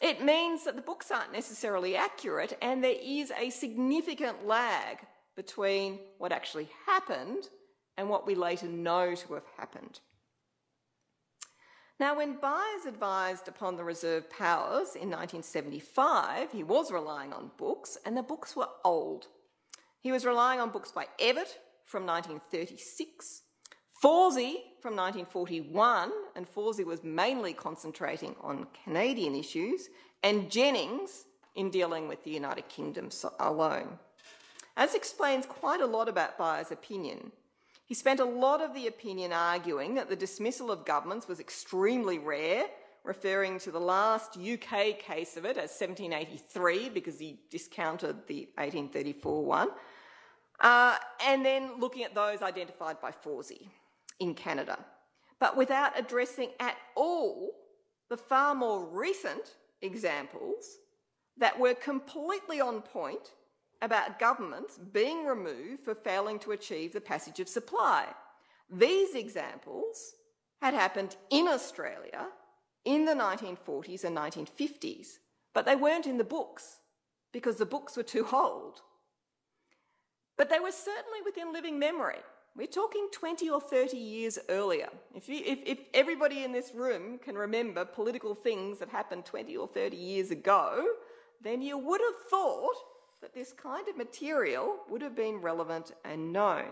it means that the books aren't necessarily accurate and there is a significant lag between what actually happened and what we later know to have happened. Now, when Byers advised upon the reserve powers in 1975, he was relying on books, and the books were old. He was relying on books by Evatt from 1936, Forsey from 1941, and Forsey was mainly concentrating on Canadian issues, and Jennings in dealing with the United Kingdom alone. As explains quite a lot about Byers' opinion, he spent a lot of the opinion arguing that the dismissal of governments was extremely rare, referring to the last UK case of it as 1783 because he discounted the 1834 one, uh, and then looking at those identified by Forsey in Canada, but without addressing at all the far more recent examples that were completely on point about governments being removed for failing to achieve the passage of supply. These examples had happened in Australia in the 1940s and 1950s, but they weren't in the books because the books were too old. But they were certainly within living memory. We're talking 20 or 30 years earlier. If, you, if, if, everybody in this room can remember political things that happened 20 or 30 years ago, then you would have thought that this kind of material would have been relevant and known.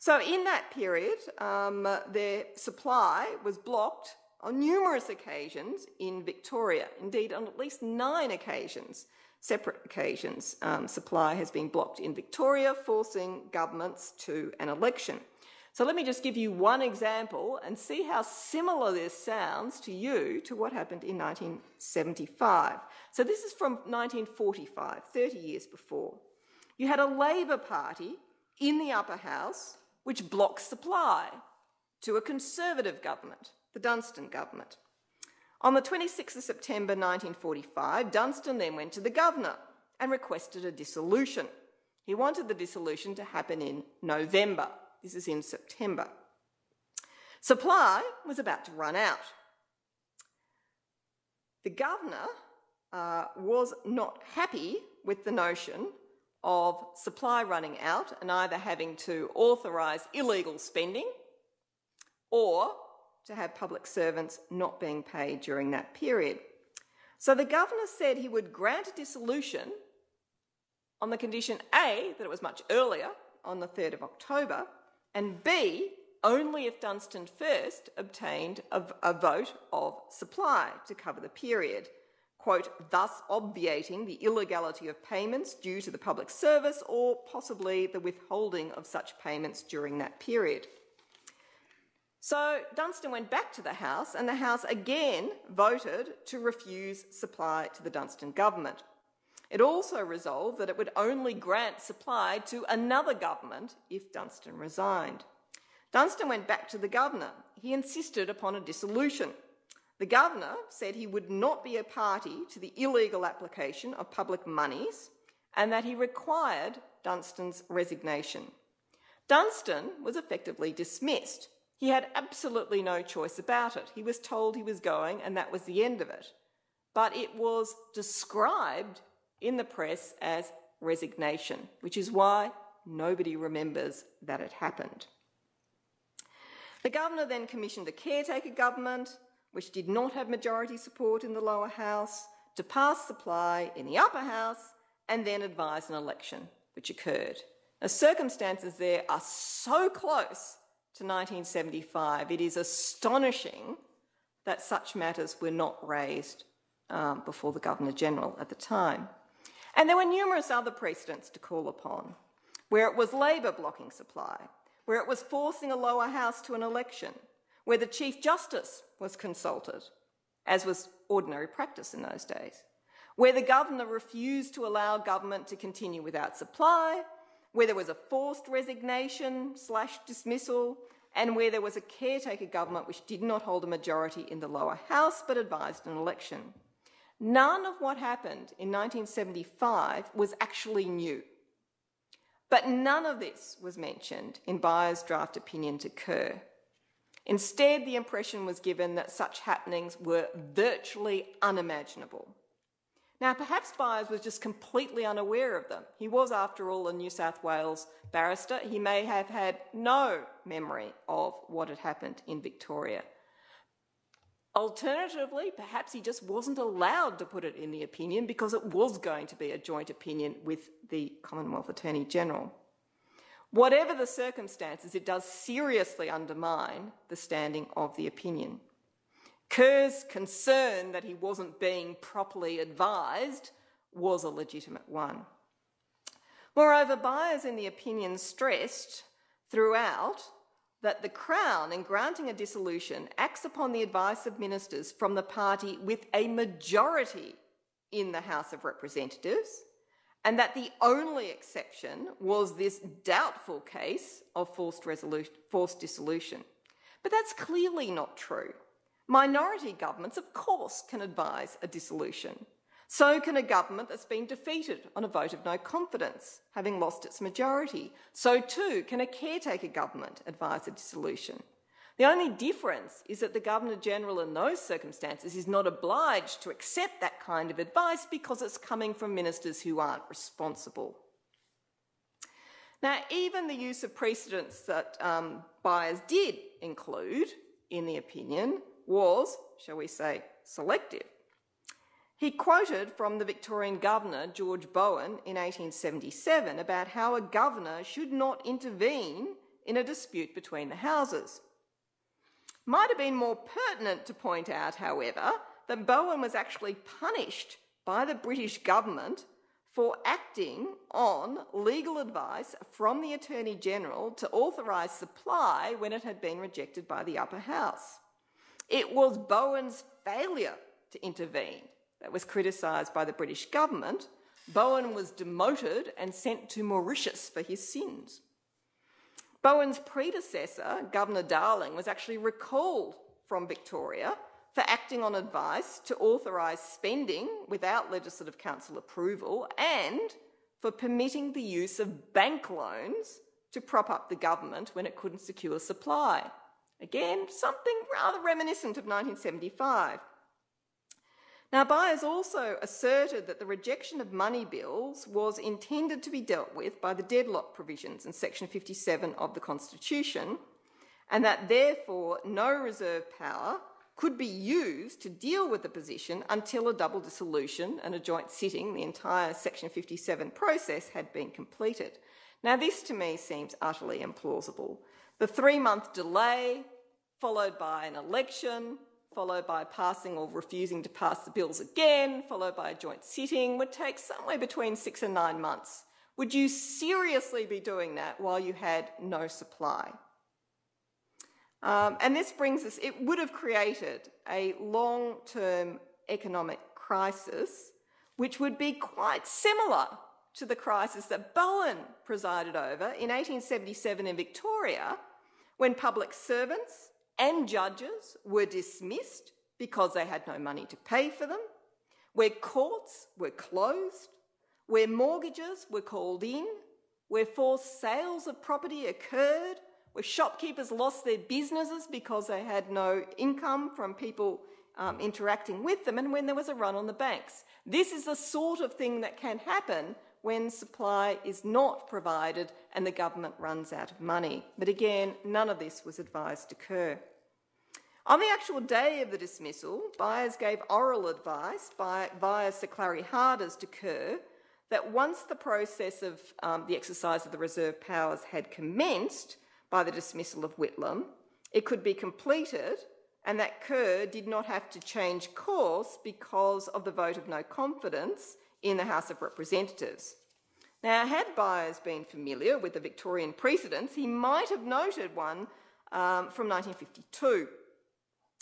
So, in that period, um, their supply was blocked on numerous occasions in Victoria, indeed, on at least nine occasions separate occasions, um, supply has been blocked in Victoria, forcing governments to an election. So let me just give you one example and see how similar this sounds to you to what happened in 1975. So this is from 1945, 30 years before. You had a Labor Party in the upper house which blocked supply to a Conservative government, the Dunstan government. On the 26th of September 1945, Dunstan then went to the governor and requested a dissolution. He wanted the dissolution to happen in November. This is in September. Supply was about to run out. The governor uh, was not happy with the notion of supply running out and either having to authorise illegal spending or to have public servants not being paid during that period. So the governor said he would grant a dissolution on the condition A, that it was much earlier, on the 3rd of October, and B, only if Dunstan first obtained a, a vote of supply to cover the period. Quote, thus obviating the illegality of payments due to the public service or possibly the withholding of such payments during that period. So Dunstan went back to the House, and the House again voted to refuse supply to the Dunstan government. It also resolved that it would only grant supply to another government if Dunstan resigned. Dunstan went back to the governor. He insisted upon a dissolution. The governor said he would not be a party to the illegal application of public monies and that he required Dunstan's resignation. Dunstan was effectively dismissed. He had absolutely no choice about it. He was told he was going, and that was the end of it. But it was described in the press as resignation, which is why nobody remembers that it happened. The governor then commissioned a caretaker government, which did not have majority support in the lower house, to pass supply in the upper house and then advise an election, which occurred. The circumstances there are so close to 1975, it is astonishing that such matters were not raised um, before the Governor General at the time. And there were numerous other precedents to call upon, where it was Labor blocking supply, where it was forcing a lower house to an election, where the Chief Justice was consulted, as was ordinary practice in those days, where the Governor refused to allow government to continue without supply, where there was a forced resignation slash dismissal, and where there was a caretaker government which did not hold a majority in the lower house but advised an election. None of what happened in 1975 was actually new. But none of this was mentioned in Byers' draft opinion to Kerr. Instead, the impression was given that such happenings were virtually unimaginable. Now, perhaps Byers was just completely unaware of them. He was, after all, a New South Wales barrister. He may have had no memory of what had happened in Victoria. Alternatively, perhaps he just wasn't allowed to put it in the opinion because it was going to be a joint opinion with the Commonwealth Attorney General. Whatever the circumstances, it does seriously undermine the standing of the opinion. Kerr's concern that he wasn't being properly advised was a legitimate one. Moreover, Byers in the opinion stressed throughout that the Crown, in granting a dissolution, acts upon the advice of ministers from the party with a majority in the House of Representatives, and that the only exception was this doubtful case of forced, forced dissolution. But that's clearly not true. Minority governments, of course, can advise a dissolution. So can a government that's been defeated on a vote of no confidence, having lost its majority. So too can a caretaker government advise a dissolution. The only difference is that the Governor General in those circumstances is not obliged to accept that kind of advice because it's coming from ministers who aren't responsible. Now, even the use of precedents that um, Byers did include in the opinion was, shall we say, selective. He quoted from the Victorian Governor, George Bowen, in 1877 about how a governor should not intervene in a dispute between the houses. Might have been more pertinent to point out, however, that Bowen was actually punished by the British government for acting on legal advice from the Attorney General to authorise supply when it had been rejected by the upper house. It was Bowen's failure to intervene that was criticised by the British government. Bowen was demoted and sent to Mauritius for his sins. Bowen's predecessor, Governor Darling, was actually recalled from Victoria for acting on advice to authorise spending without Legislative Council approval and for permitting the use of bank loans to prop up the government when it couldn't secure supply. Again, something rather reminiscent of 1975. Now, Byers also asserted that the rejection of money bills was intended to be dealt with by the deadlock provisions in section 57 of the Constitution, and that therefore no reserve power could be used to deal with the position until a double dissolution and a joint sitting, the entire section 57 process, had been completed. Now, this to me seems utterly implausible. The three month delay, followed by an election, followed by passing or refusing to pass the bills again, followed by a joint sitting, would take somewhere between six and nine months. Would you seriously be doing that while you had no supply? Um, and this brings us, it would have created a long term economic crisis, which would be quite similar to the crisis that Bowen presided over in 1877 in Victoria when public servants and judges were dismissed because they had no money to pay for them, where courts were closed, where mortgages were called in, where forced sales of property occurred, where shopkeepers lost their businesses because they had no income from people um, interacting with them, and when there was a run on the banks. This is the sort of thing that can happen when supply is not provided and the government runs out of money. But again, none of this was advised to occur. On the actual day of the dismissal, Byers gave oral advice by, via Sir Clarrie Harders to Kerr that once the process of um, the exercise of the reserve powers had commenced by the dismissal of Whitlam, it could be completed and that Kerr did not have to change course because of the vote of no confidence in the House of Representatives. Now, had Byers been familiar with the Victorian precedents, he might have noted one um, from 1952.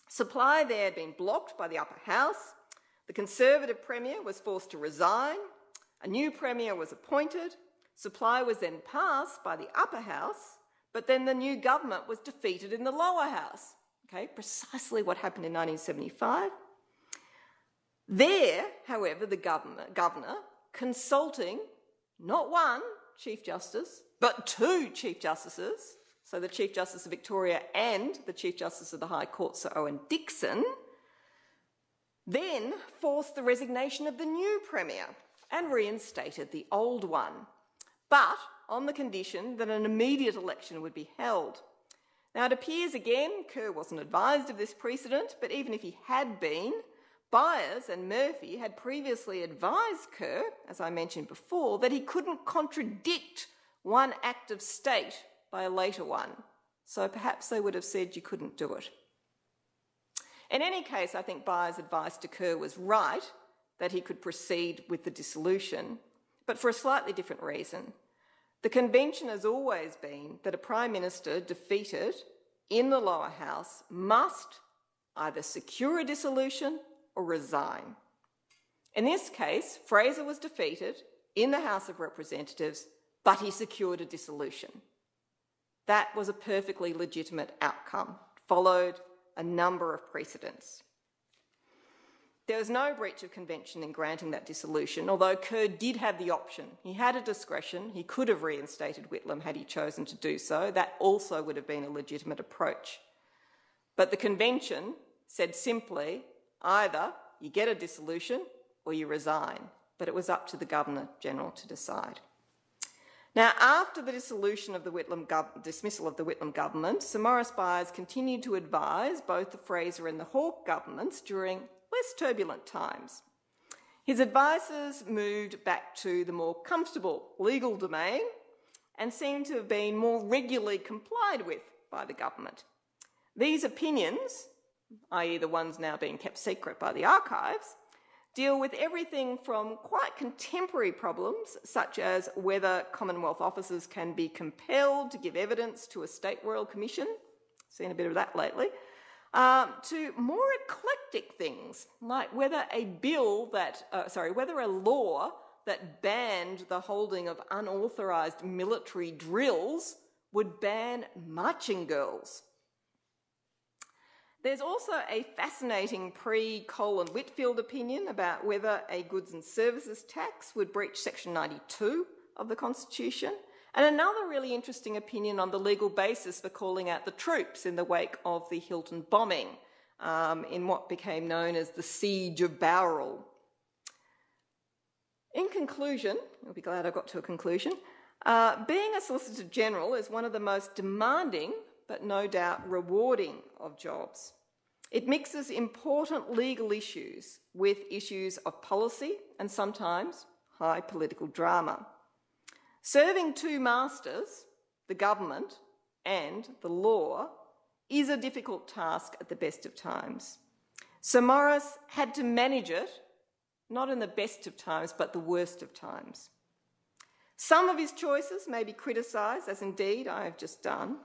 Supply there had been blocked by the upper house. The Conservative Premier was forced to resign. A new Premier was appointed. Supply was then passed by the upper house, but then the new government was defeated in the lower house. Okay, precisely what happened in 1975. There, however, the governor, governor consulting not one Chief Justice, but two Chief Justices, so the Chief Justice of Victoria and the Chief Justice of the High Court, Sir Owen Dixon, then forced the resignation of the new Premier and reinstated the old one, but on the condition that an immediate election would be held. Now, it appears again Kerr wasn't advised of this precedent, but even if he had been, Byers and Murphy had previously advised Kerr, as I mentioned before, that he couldn't contradict one act of state by a later one. So perhaps they would have said you couldn't do it. In any case, I think Byers' advice to Kerr was right that he could proceed with the dissolution, but for a slightly different reason. The convention has always been that a Prime Minister defeated in the lower house must either secure a dissolution or resign. In this case, Fraser was defeated in the House of Representatives, but he secured a dissolution. That was a perfectly legitimate outcome, followed a number of precedents. There was no breach of convention in granting that dissolution, although Kerr did have the option. He had a discretion. He could have reinstated Whitlam had he chosen to do so. That also would have been a legitimate approach. But the convention said simply either you get a dissolution or you resign. But it was up to the Governor General to decide. Now, after the dissolution of the Whitlam dismissal of the Whitlam government, Sir Maurice Byers continued to advise both the Fraser and the Hawke governments during less turbulent times. His advices moved back to the more comfortable legal domain and seem to have been more regularly complied with by the government. These opinions, i.e., the ones now being kept secret by the archives, deal with everything from quite contemporary problems, such as whether Commonwealth officers can be compelled to give evidence to a State Royal Commission, seen a bit of that lately, um, to more eclectic things, like whether a bill that, uh, sorry, whether a law that banned the holding of unauthorised military drills would ban marching girls. There's also a fascinating pre Cole and Whitfield opinion about whether a goods and services tax would breach Section 92 of the Constitution, and another really interesting opinion on the legal basis for calling out the troops in the wake of the Hilton bombing um, in what became known as the Siege of Bowral. In conclusion, I'll be glad I got to a conclusion. Uh, being a Solicitor General is one of the most demanding but no doubt rewarding of jobs. It mixes important legal issues with issues of policy and sometimes high political drama. Serving two masters, the government and the law, is a difficult task at the best of times. Sir Maurice had to manage it, not in the best of times, but the worst of times. Some of his choices may be criticised, as indeed I have just done,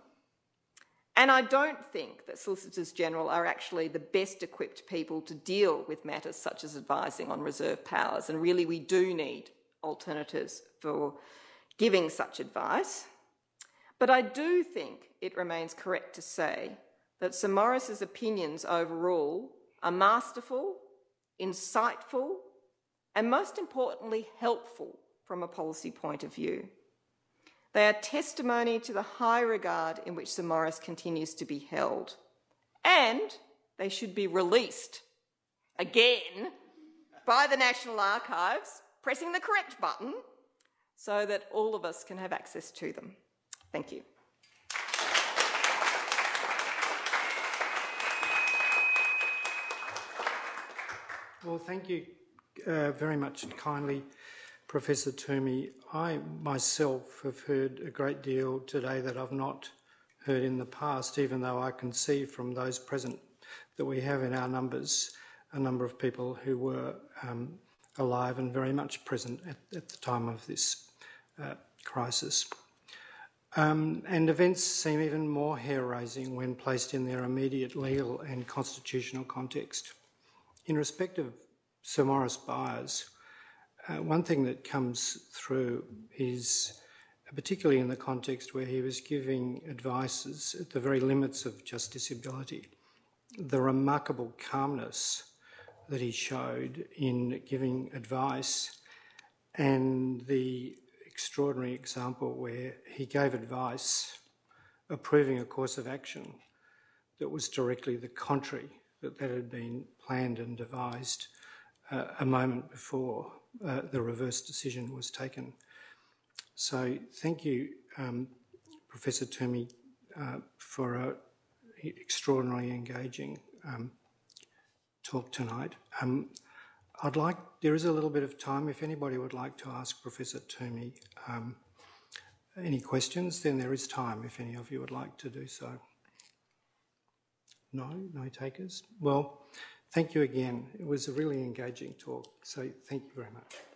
and I don't think that Solicitors General are actually the best equipped people to deal with matters such as advising on reserve powers, and really we do need alternatives for giving such advice. But I do think it remains correct to say that Sir Maurice's opinions overall are masterful, insightful, and most importantly, helpful from a policy point of view. They are testimony to the high regard in which Sir continues to be held, and they should be released again by the National Archives, pressing the correct button so that all of us can have access to them. Thank you. Well, thank you uh, very much kindly, Professor Twomey. I myself have heard a great deal today that I've not heard in the past, even though I can see from those present that we have in our numbers a number of people who were um, alive and very much present at, at the time of this uh, crisis. Um, and events seem even more hair raising when placed in their immediate legal and constitutional context. In respect of Sir Maurice Byers, uh, one thing that comes through is, particularly in the context where he was giving advices at the very limits of justiciability, the remarkable calmness that he showed in giving advice and the extraordinary example where he gave advice approving a course of action that was directly the contrary that, that had been planned and devised uh, a moment before uh, the reverse decision was taken. So thank you, um, Professor Twomey, uh, for an extraordinarily engaging um, talk tonight. Um, I'd like, there is a little bit of time. If anybody would like to ask Professor Twomey um, any questions, then there is time if any of you would like to do so. No, no takers. Well, thank you again. It was a really engaging talk, so thank you very much.